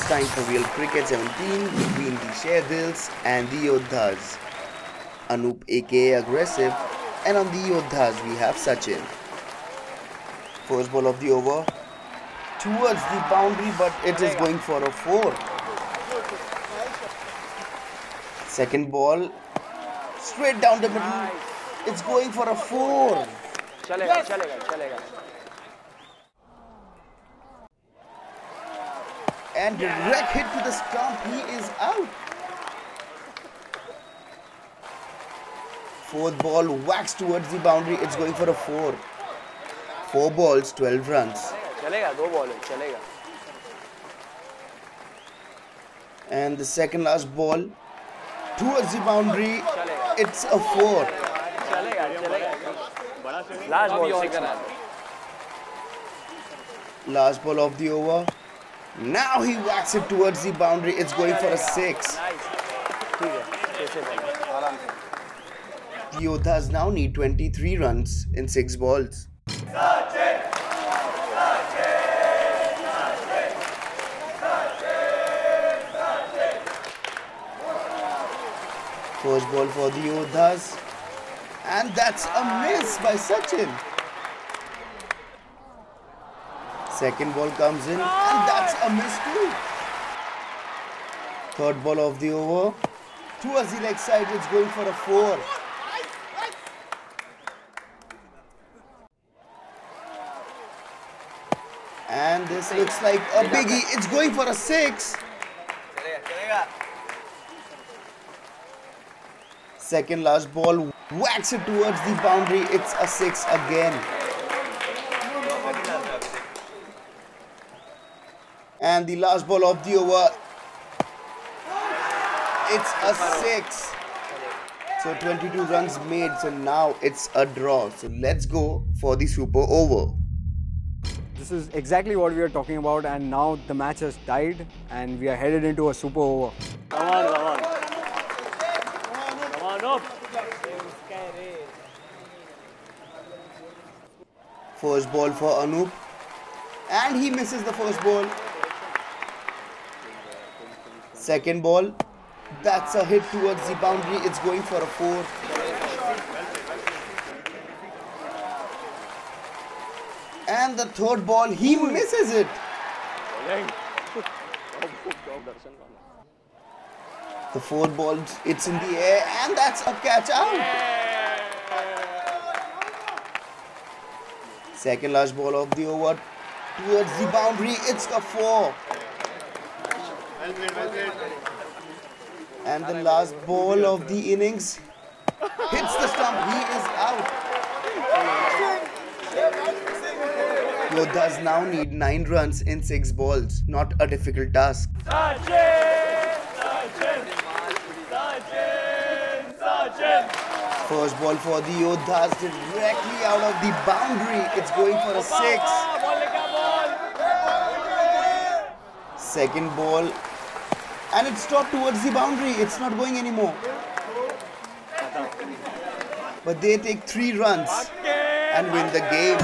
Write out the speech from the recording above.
time for Real Cricket 17 between the Sherdils and the Yodhas. Anup aka Aggressive and on the Yodhas we have Sachin. First ball of the over towards the boundary but it is going for a 4. Second ball straight down the middle. It's going for a 4. and direct hit to the stump. He is out. Fourth ball whacks towards the boundary. It's going for a four. Four balls, 12 runs. And the second last ball towards the boundary. It's a four. Last ball, last ball of the over. Now he whacks it towards the boundary. It's going for a six. Yodhas now need 23 runs in six balls. First ball for the Yodhas. And that's a miss by Sachin. Second ball comes in and that's a miss too. Third ball of the over. Towards the leg side, it's going for a four. And this looks like a biggie. It's going for a six. Second last ball whacks it towards the boundary. It's a six again. And the last ball of the over. It's a six. So 22 runs made. So now it's a draw. So let's go for the super over. This is exactly what we are talking about, and now the match has died, and we are headed into a super over. Come on, come on. Come on up. First ball for Anup. And he misses the first ball. Second ball. That's a hit towards the boundary. It's going for a four. And the third ball, he misses it. The fourth ball, it's in the air, and that's a catch out. Second last ball of the over towards the boundary. It's a four. And the last ball of the innings hits the stump. He is out. Yodhas now need nine runs in six balls. Not a difficult task. First ball for the Yodhas directly out of the boundary. It's going for a six. Second ball. And it stopped towards the boundary. It's not going anymore. But they take three runs and win the game.